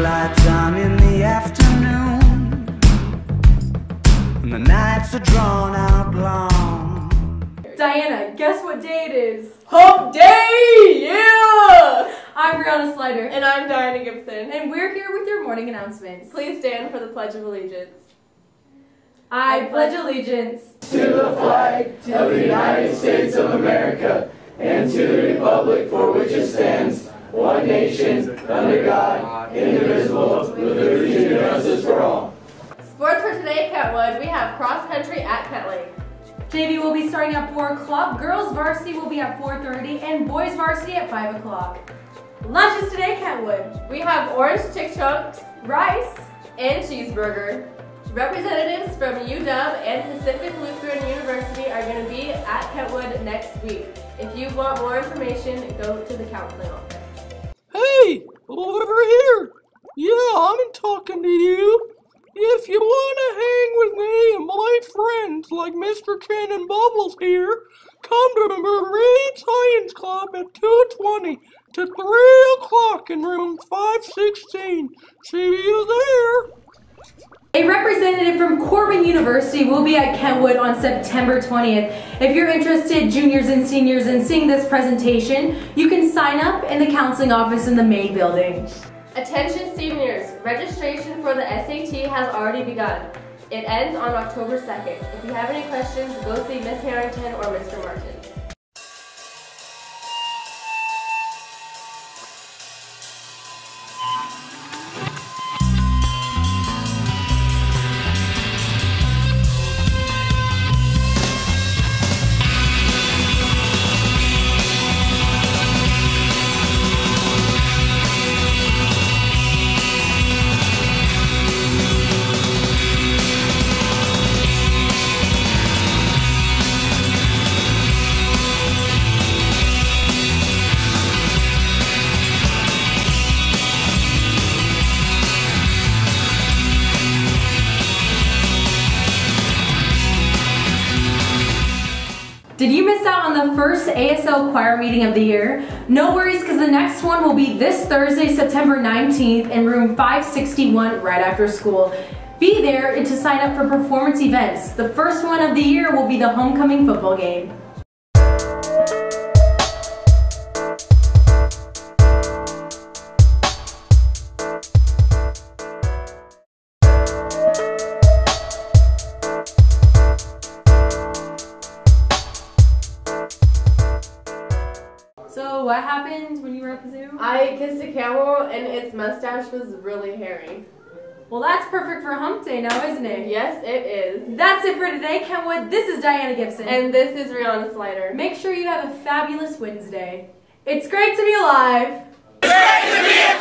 in the afternoon And the nights are drawn out long Diana, guess what day it is? Hope Day! Yeah! I'm Brianna Slider. And I'm Diana Gibson. And we're here with your morning announcements. Please stand for the Pledge of Allegiance. I pledge allegiance to the flag of the United States of America and to the republic for which it stands, one nation, under God, indivisible, with liberty and justice for all. Sports for today, Kentwood. We have cross country at Kent Lake. JV will be starting at 4 o'clock, girls varsity will be at 4.30, and boys varsity at 5 o'clock. Lunches today, Kentwood. We have orange chick chunks Rice, and cheeseburger. Representatives from UW and Pacific Lutheran University are going to be at Kentwood next week. If you want more information, go to the counseling office. Hey, over here. Yeah, I'm talking to you. If you want to hang with me and my friends like Mr. Chin and Bubbles here, come to the Marine Science Club at 2.20 to 3 o'clock in room 516. See you there. A representative from Corban University will be at Kentwood on September 20th. If you're interested, juniors and seniors, in seeing this presentation, you can sign up in the counseling office in the main building. Attention seniors, registration for the SAT has already begun. It ends on October 2nd. If you have any questions, go see Miss Harrington or Mr. Martin. Did you miss out on the first ASL choir meeting of the year? No worries because the next one will be this Thursday, September 19th in room 561 right after school. Be there to sign up for performance events. The first one of the year will be the homecoming football game. So what happened when you were at the zoo? I kissed a camel and its mustache was really hairy. Well, that's perfect for hump day now, isn't it? Yes, it is. That's it for today, Kentwood. This is Diana Gibson. And this is Brianna Slider. make sure you have a fabulous Wednesday. It's great to be alive. Great to be